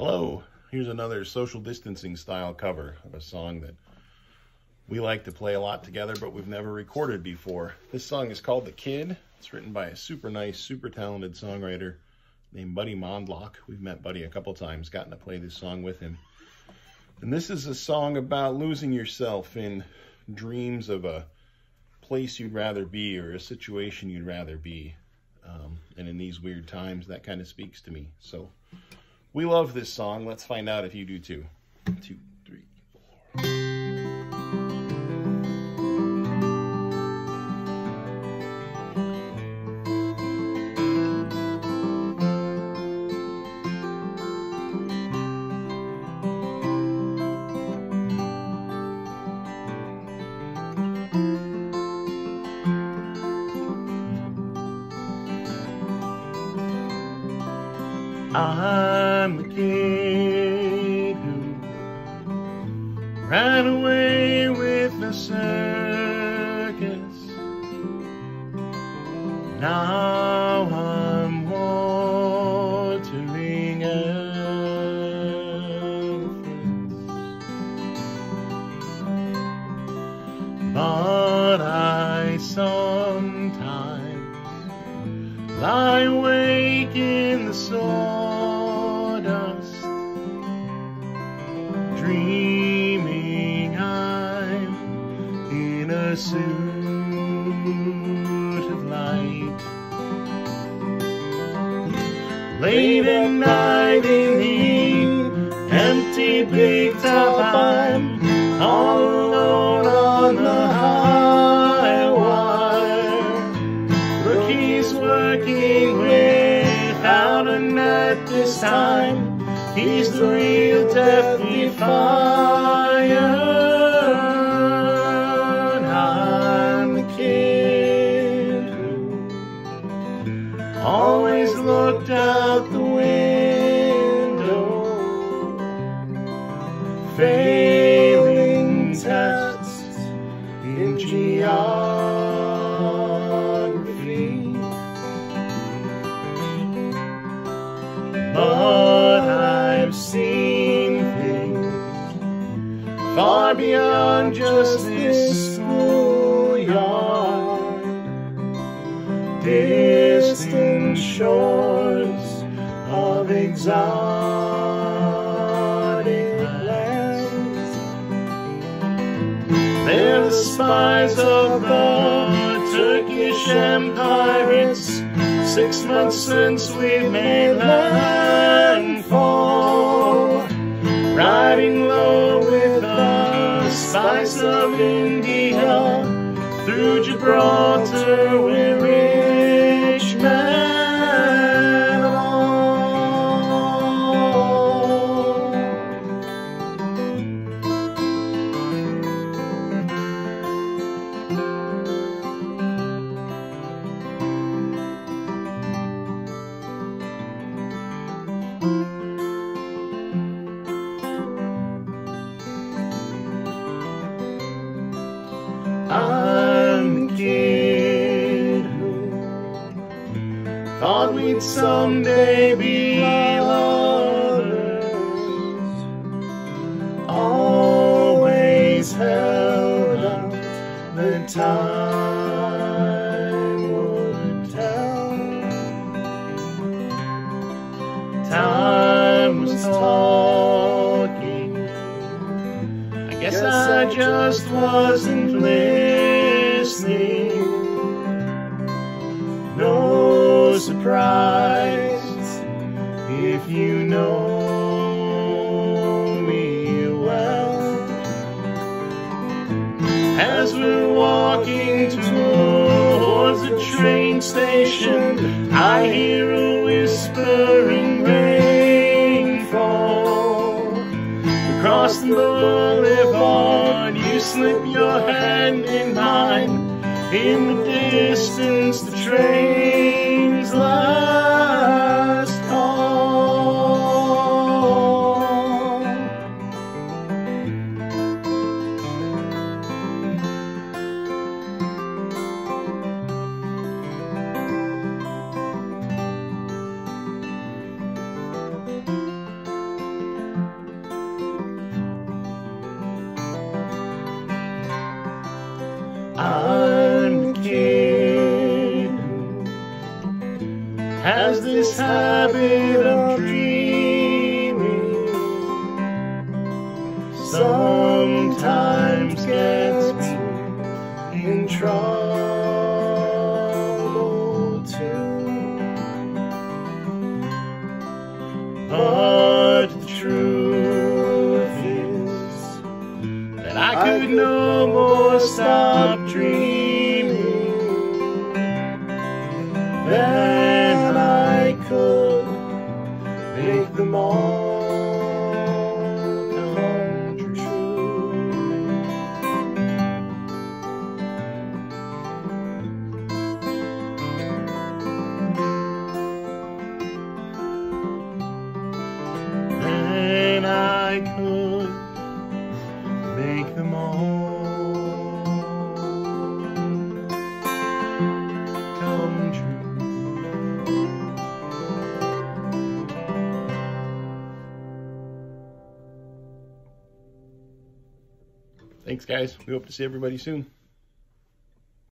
Hello, here's another social distancing style cover of a song that we like to play a lot together, but we've never recorded before. This song is called The Kid. It's written by a super nice, super talented songwriter named Buddy Mondlock. We've met Buddy a couple times, gotten to play this song with him. And this is a song about losing yourself in dreams of a place you'd rather be or a situation you'd rather be. Um, and in these weird times, that kind of speaks to me. So we love this song. Let's find out if you do too. Two, three, four. Ah. The kid who ran away with the circus. Now I'm watering elephants. But I sometimes lie awake in the sawdust, in a suit of light. Late at night in the empty big top, I'm all alone on the high wire. Rookie's working without a net this time. He's the real death defiant. Always looked out the window, failing tests in geography. But I've seen things far beyond just this schoolyard. Shores of exotic lands. They're the spies of the Turkish Empire. It's six months since we made landfall. Riding low with the spice of India through Gibraltar. I'm kid who thought we'd someday be lovers. Always held out the time would tell. Time was talking. Just wasn't listening. No surprise if you know me well. As we're walking towards the train station, I hear a whispering rainfall. Across the boulevard, slip your hand in mine. In the distance, the train's last habit of dreaming sometimes gets me in trouble too. But the truth is that I could no more stop dreaming than I could make them all come true. Thanks, guys. We hope to see everybody soon.